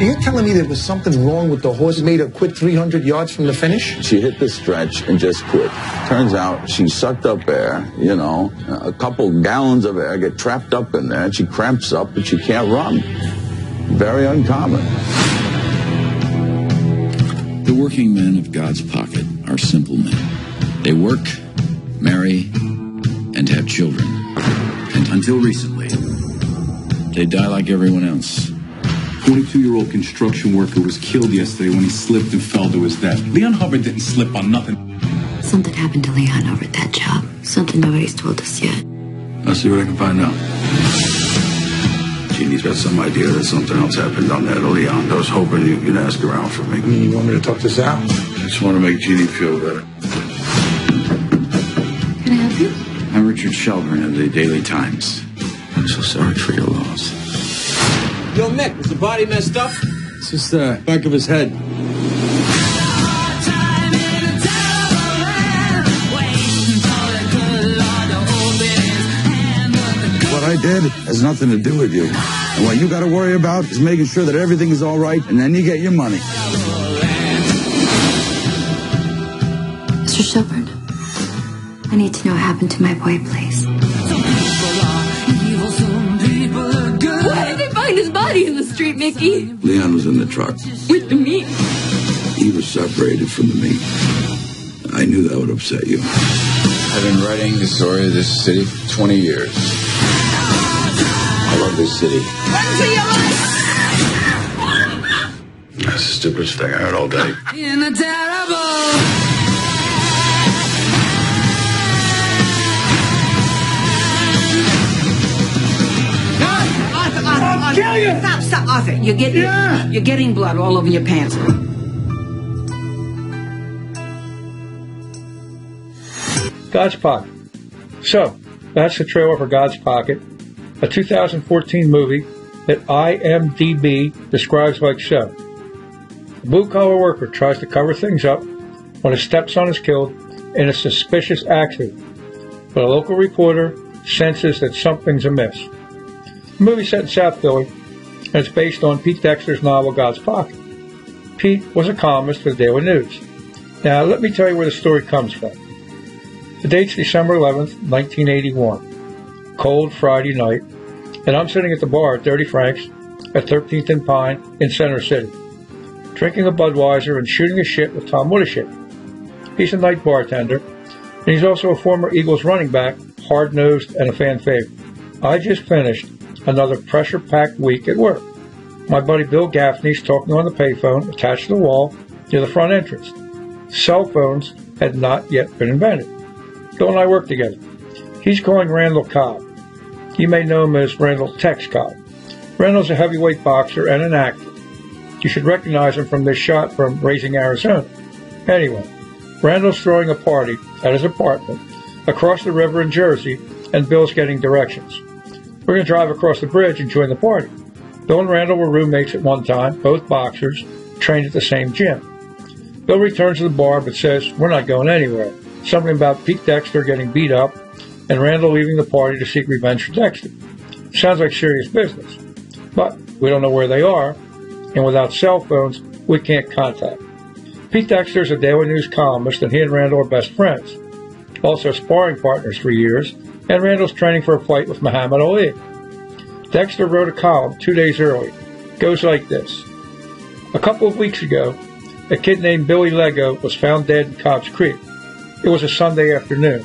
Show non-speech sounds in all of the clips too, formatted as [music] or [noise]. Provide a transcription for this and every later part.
You're telling me there was something wrong with the horse made her quit 300 yards from the finish? She hit the stretch and just quit. Turns out she sucked up air, you know, a couple gallons of air get trapped up in there and she cramps up and she can't run. Very uncommon. The working men of God's pocket are simple men. They work, marry, and have children. And until recently, they die like everyone else. 22-year-old construction worker was killed yesterday when he slipped and fell to his death. Leon Hubbard didn't slip on nothing. Something happened to Leon over at that job. Something nobody's told us yet. I'll see what I can find out. Jeannie's got some idea that something else happened on that to Leon. I was hoping you could ask around for me. You want me to talk this out? I just want to make Jeannie feel better. Can I help you? I'm Richard Shellburn of the Daily Times. I'm so sorry for your loss. Yo, Mick, is the body messed up? It's just the back of his head. What I did has nothing to do with you. And what you got to worry about is making sure that everything is all right, and then you get your money. Mr. Shellburn, I need to know what happened to my boy, please. His body in the street, Mickey? Leon was in the truck. With the meat. He was separated from the meat. I knew that would upset you. I've been writing the story of this city for 20 years. I love this city. That's the stupidest thing I heard all day. In a terrible. I'll kill you! Stop, stop, Arthur. You're getting, Yeah. you're getting blood all over your pants. God's Pocket. So, that's the trailer for God's Pocket, a 2014 movie that IMDb describes like so. A blue collar worker tries to cover things up when his stepson is killed in a suspicious accident, but a local reporter senses that something's amiss. Movie set in South Philly, and it's based on Pete Dexter's novel God's Pocket. Pete was a columnist for the Daily News. Now, let me tell you where the story comes from. The date's December 11th, 1981. Cold Friday night, and I'm sitting at the bar at Dirty Frank's at 13th and Pine in Center City, drinking a Budweiser and shooting a shit with Tom Woodeshick. He's a night bartender, and he's also a former Eagles running back, hard-nosed and a fan favorite. I just finished another pressure-packed week at work. My buddy Bill Gaffney's talking on the payphone attached to the wall near the front entrance. Cell phones had not yet been invented. Bill and I work together. He's calling Randall Cobb. You may know him as Randall Tex Cobb. Randall's a heavyweight boxer and an actor. You should recognize him from this shot from Raising Arizona. Anyway, Randall's throwing a party at his apartment across the river in Jersey, and Bill's getting directions. We're going to drive across the bridge and join the party. Bill and Randall were roommates at one time, both boxers, trained at the same gym. Bill returns to the bar but says, We're not going anywhere. Something about Pete Dexter getting beat up and Randall leaving the party to seek revenge for Dexter. Sounds like serious business. But we don't know where they are, and without cell phones, we can't contact. Pete Dexter is a Daily News columnist, and he and Randall are best friends. Also sparring partners for years, and Randall's training for a fight with Muhammad Ali. Dexter wrote a column two days early. Goes like this. A couple of weeks ago, a kid named Billy Lego was found dead in Cobb's Creek. It was a Sunday afternoon.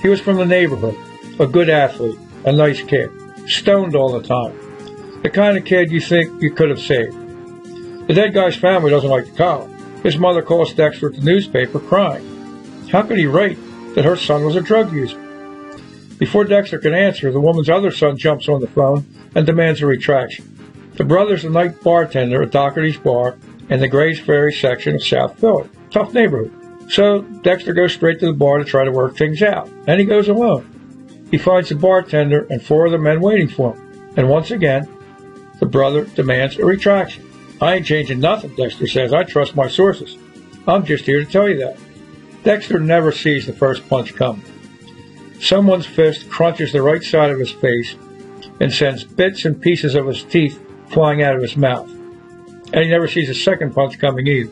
He was from the neighborhood, a good athlete, a nice kid, stoned all the time. The kind of kid you think you could have saved. The dead guy's family doesn't like the column. His mother calls Dexter at the newspaper crying. How could he write that her son was a drug user? Before Dexter can answer, the woman's other son jumps on the phone and demands a retraction. The brother's a night bartender at Doherty's Bar in the Grays Ferry section of South Philly. Tough neighborhood. So Dexter goes straight to the bar to try to work things out, and he goes alone. He finds the bartender and four other men waiting for him, and once again, the brother demands a retraction. I ain't changing nothing, Dexter says. I trust my sources. I'm just here to tell you that. Dexter never sees the first punch coming. Someone's fist crunches the right side of his face and sends bits and pieces of his teeth flying out of his mouth. and he never sees a second punch coming either.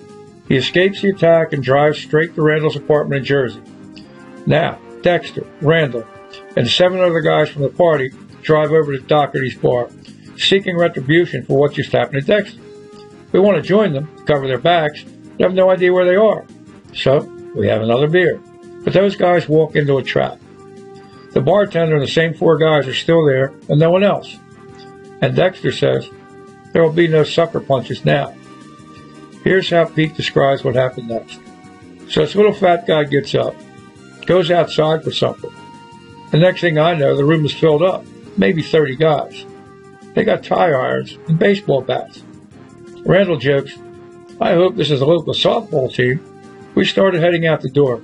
He escapes the attack and drives straight to Randall's apartment in Jersey. Now, Dexter, Randall, and seven other guys from the party drive over to Doherty's bar, seeking retribution for what just happened to Dexter. We want to join them, cover their backs, but have no idea where they are. So, we have another beer. But those guys walk into a trap. The bartender and the same four guys are still there, and no one else. And Dexter says, there will be no sucker punches now. Here's how Pete describes what happened next. So this little fat guy gets up, goes outside for something. The next thing I know, the room is filled up, maybe 30 guys. They got tie irons and baseball bats. Randall jokes, I hope this is a local softball team. We started heading out the door.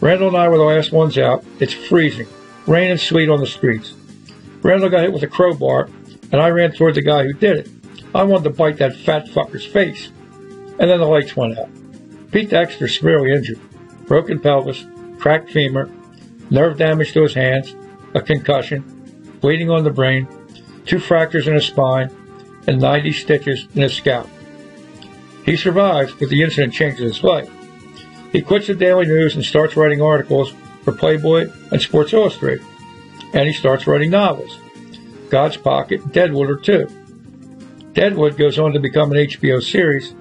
Randall and I were the last ones out. It's freezing, rain and sleet on the streets. Randall got hit with a crowbar, and I ran toward the guy who did it. I wanted to bite that fat fucker's face. And then the lights went out. Pete Dexter severely injured. Broken pelvis, cracked femur, nerve damage to his hands, a concussion, bleeding on the brain, two fractures in his spine, and 90 stitches in his scalp. He survives, but the incident changes his life. He quits the Daily News and starts writing articles for Playboy and Sports Illustrated. And he starts writing novels. God's Pocket, Deadwood are two. Deadwood goes on to become an HBO series,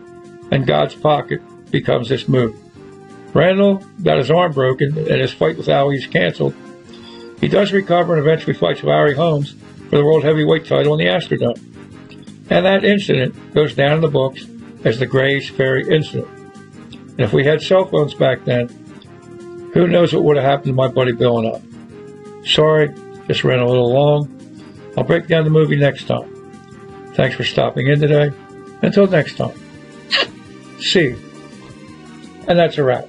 and God's Pocket becomes this movie. Randall got his arm broken, and his fight with Ali is canceled. He does recover and eventually fights Larry Holmes for the world heavyweight title in the Astrodome. And that incident goes down in the books as the Grays Ferry incident. And if we had cell phones back then, who knows what would have happened to my buddy Bill and I. Sorry, just ran a little long. I'll break down the movie next time. Thanks for stopping in today. Until next time. [laughs] See you. And that's a wrap.